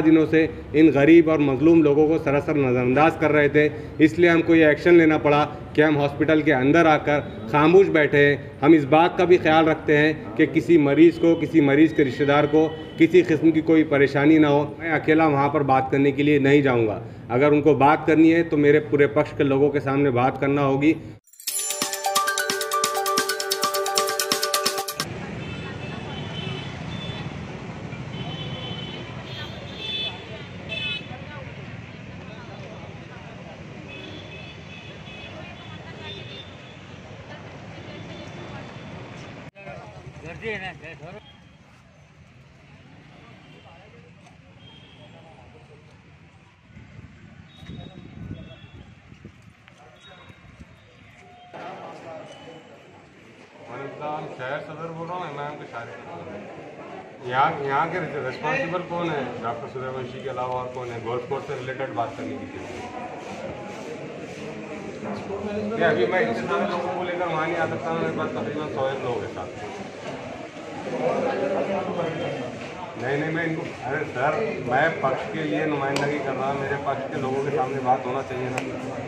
दिनों से इन गरीब और मजलूम लोगों को सरासर नज़रअंदाज कर रहे थे, इसलिए हमको ये एक्शन लेना पड़ा कि हम हॉस्पिटल के अंदर आकर खामोश बैठे हैं। हम इस बात का भी ख्याल रखते हैं कि किसी मरीज़ को, किसी मरीज़ के रिश्तेदार को, किसी किस्म की कोई परेशानी ना हो। मैं अकेला वहाँ पर बात करने के लिए नहीं जाऊँगा। अगर उनको बात करनी है तो मेरे पूरे पक्ष के लोगों के सामने बात करना होगी। शहर सदर बोल रहा हूँ इमाम के सारे यहाँ यहाँ के रिस्पॉन्सिबल कौन है? डॉक्टर सूर्यवंशी के अलावा और कौन है? गोल्फ कोर्स से रिलेटेड बात करने की थी अभी मैं इतने सारे लोगों को लेकर वहाँ नहीं आ सकता मेरे पास तकरीबन सौ लोग हैं साथ। नहीं नहीं, मैं इनको अरे सर, मैं पक्ष के लिए नुमाइंदगी कर रहा हूँ। मेरे पक्ष के लोगों के सामने बात होना चाहिए ना।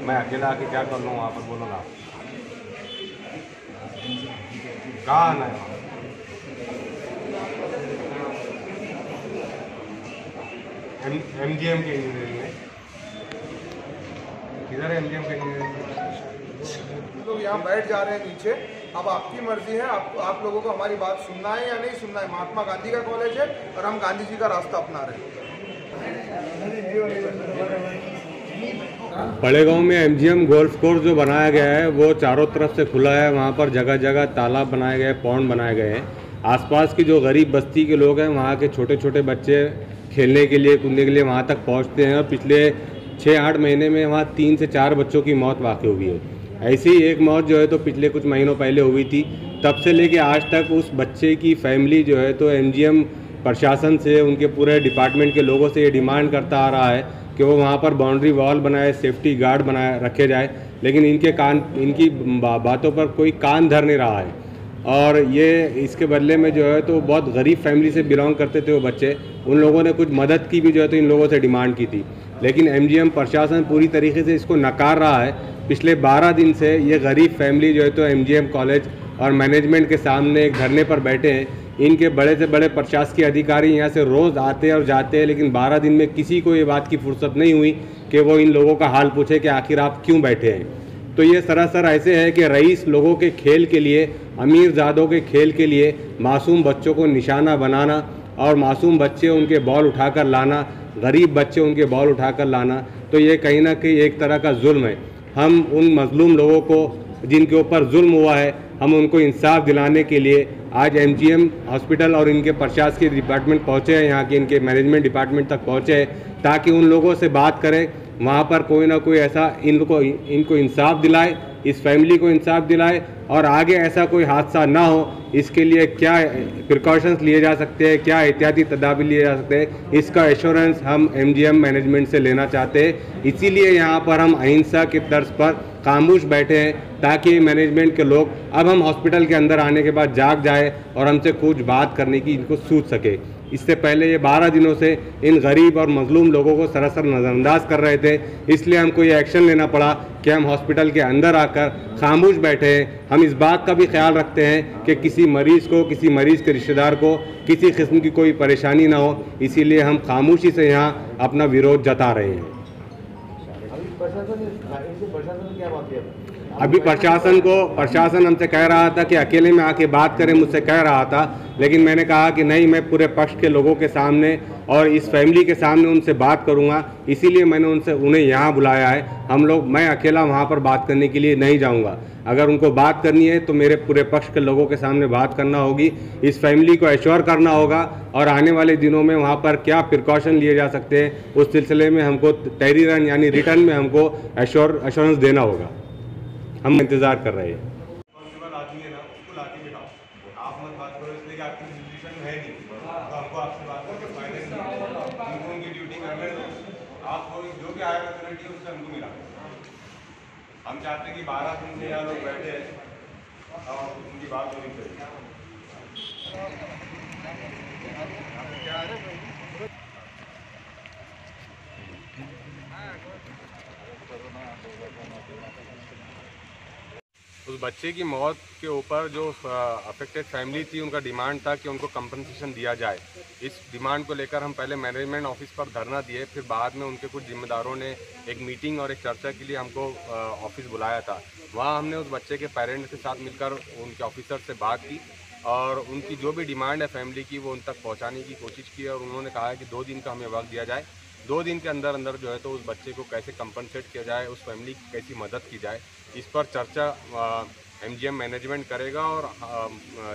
मैं अकेला आके क्या कर लूँ वहाँ पर? बोलो ना। कहाँ आना है? एम एम के इंजीनियरिंग में। किधर है एम के इंजीनियरिंग लोग यहाँ बैठ जा रहे हैं नीचे। अब आपकी मर्ज़ी है, आप आप लोगों को हमारी बात सुनना है या नहीं सुनना है। महात्मा गांधी का कॉलेज है और हम गांधी जी का रास्ता अपना रहे हैं। बड़े गाँव में एमजीएम गोल्फ कोर्स जो बनाया गया है, वो चारों तरफ़ से खुला है। वहाँ पर जगह जगह तालाब बनाए गए पौंड बनाए गए हैं। आसपास की जो गरीब बस्ती के लोग हैं, वहाँ के छोटे छोटे बच्चे खेलने के लिए, कूदने के लिए वहाँ तक पहुँचते हैं। और पिछले छः आठ महीने में वहाँ तीन से चार बच्चों की मौत वाक़ हुई है। ऐसी एक मौत जो है तो पिछले कुछ महीनों पहले हुई थी। तब से लेके आज तक उस बच्चे की फैमिली जो है तो एमजीएम प्रशासन से उनके पूरे डिपार्टमेंट के लोगों से ये डिमांड करता आ रहा है कि वो वहाँ पर बाउंड्री वॉल बनाए सेफ्टी गार्ड बनाए रखे जाए। लेकिन इनके कान इनकी बा, बातों पर कोई कान धर नहीं रहा है। और ये इसके बदले में जो है तो बहुत गरीब फैमिली से बिलोंग करते थे वो बच्चे। उन लोगों ने कुछ मदद की भी जो है तो इन लोगों से डिमांड की थी। लेकिन एमजीएम प्रशासन पूरी तरीके से इसको नकार रहा है। पिछले 12 दिन से ये गरीब फैमिली जो है तो एमजीएम कॉलेज और मैनेजमेंट के सामने एक धरने पर बैठे हैं। इनके बड़े से बड़े प्रशासकीय अधिकारी यहाँ से रोज़ आते हैं और जाते हैं, लेकिन 12 दिन में किसी को ये बात की फुर्सत नहीं हुई कि वो इन लोगों का हाल पूछे कि आखिर आप क्यों बैठे हैं। तो ये सरासर ऐसे है कि रईस लोगों के खेल के लिए, अमीर ज़ादों के खेल के लिए मासूम बच्चों को निशाना बनाना और मासूम बच्चे उनके बॉल उठाकर लाना, गरीब बच्चे उनके बॉल उठाकर लाना तो ये कहीं ना कहीं एक तरह का जुल्म है। हम उन मजलूम लोगों को, जिनके ऊपर जुल्म हुआ है, हम उनको इंसाफ दिलाने के लिए आज एमजीएम हॉस्पिटल और इनके प्रशासकीय डिपार्टमेंट पहुँचे हैं, यहाँ के इनके मैनेजमेंट डिपार्टमेंट तक पहुँचे हैं, ताकि उन लोगों से बात करें। वहाँ पर कोई ना कोई ऐसा इनको इनको इंसाफ दिलाए इस फैमिली को इंसाफ दिलाए और आगे ऐसा कोई हादसा ना हो, इसके लिए क्या प्रिकॉशंस लिए जा सकते हैं, क्या एहतियाती तदाबीर लिए जा सकते हैं, इसका एश्योरेंस हम एमजीएम मैनेजमेंट से लेना चाहते हैं। इसीलिए यहाँ पर हम अहिंसा के तर्ज पर खामोश बैठे हैं ताकि मैनेजमेंट के लोग अब हम हॉस्पिटल के अंदर आने के बाद जाग जाए और हमसे कुछ बात करने की इनको सूझ सके। इससे पहले ये 12 दिनों से इन गरीब और मजलूम लोगों को सरासर नज़रअंदाज कर रहे थे, इसलिए हमको ये एक्शन लेना पड़ा कि हम हॉस्पिटल के अंदर आकर खामोश बैठे हैं। हम इस बात का भी ख्याल रखते हैं कि किसी मरीज़ को, किसी मरीज़ के रिश्तेदार को किसी किस्म की कोई परेशानी ना हो, इसीलिए हम खामोशी से यहाँ अपना विरोध जता रहे हैं। अभी प्रशासन को, प्रशासन हमसे कह रहा था कि अकेले में आके बात करें, मुझसे कह रहा था, लेकिन मैंने कहा कि नहीं, मैं पूरे पक्ष के लोगों के सामने और इस फैमिली के सामने उनसे बात करूँगा। इसीलिए मैंने उनसे उन्हें यहाँ बुलाया है। हम लोग, मैं अकेला वहाँ पर बात करने के लिए नहीं जाऊँगा। अगर उनको बात करनी है तो मेरे पूरे पक्ष के लोगों के सामने बात करना होगी। इस फैमिली को एश्योर करना होगा और आने वाले दिनों में वहाँ पर क्या प्रिकॉशन लिए जा सकते हैं, उस सिलसिले में हमको तहरीरन यानी रिटर्न में हमको एश्योर एश्योरेंस देना होगा। हम इंतज़ार कर रहे हैं रिस्पॉन्सिबल आदमी है ना उसको लाके बिठाओ आप करो इसलिए कि आपकी सिचुएशन है नहीं। तो हमको आपसे बात करके फ़ायदा नहीं उनको उनकी ड्यूटी करने दो आप कोई जो भी हायर अथॉरिटी उससे हमको मिला। हम चाहते हैं कि बारह दिन से यहाँ लोग बैठे और उनकी बात होनी चाहिए उस बच्चे की मौत के ऊपर जो अफेक्टेड फैमिली थी, उनका डिमांड था कि उनको कंपनसेशन दिया जाए। इस डिमांड को लेकर हम पहले मैनेजमेंट ऑफ़िस पर धरना दिए, फिर बाद में उनके कुछ जिम्मेदारों ने एक मीटिंग और एक चर्चा के लिए हमको ऑफ़िस बुलाया था। वहाँ हमने उस बच्चे के पेरेंट्स के साथ मिलकर उनके ऑफिसर से बात की और उनकी जो भी डिमांड है फैमिली की, वो उन तक पहुँचाने की कोशिश की और उन्होंने कहा कि दो दिन का हमें वक्त दिया जाए। दो दिन के अंदर अंदर जो है तो उस बच्चे को कैसे कंपनसेट किया जाए, उस फैमिली की कैसी मदद की जाए, इस पर चर्चा एमजीएम मैनेजमेंट करेगा और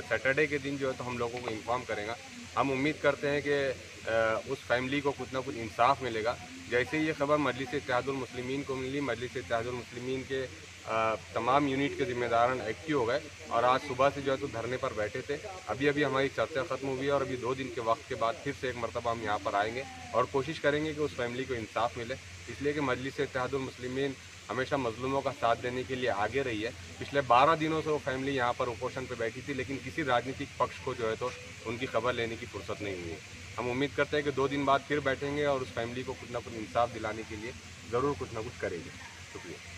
सैटरडे के दिन जो है तो हम लोगों को इन्फॉर्म करेगा। हम उम्मीद करते हैं कि उस फैमिली को कुछ ना कुछ इंसाफ मिलेगा। जैसे ही ये खबर मजलिस इतिहादुलमसलिमिन को मिली मजलिस इतिहादुलमसलिमिन के तमाम यूनिट के जिम्मेदारान एक्टिव हो गए। और आज सुबह से जो है तो धरने पर बैठे थे। अभी अभी हमारी चर्चा ख़त्म हुई है और अभी दो दिन के वक्त के बाद फिर से एक मरतबा हम यहाँ पर आएँगे और कोशिश करेंगे कि उस फैमिली को इंसाफ मिले। इसलिए कि मजलिस इतिहादुलमसलिमिन हमेशा मजलूमों का साथ देने के लिए आगे रही है। पिछले 12 दिनों से वो फैमिली यहाँ पर उपोषण पर बैठी थी, लेकिन किसी राजनीतिक पक्ष को जो है तो उनकी खबर लेने की फुर्सत नहीं हुई। हम उम्मीद करते हैं कि दो दिन बाद फिर बैठेंगे और उस फैमिली को कुछ ना कुछ इंसाफ दिलाने के लिए ज़रूर कुछ ना कुछ करेंगे। शुक्रिया।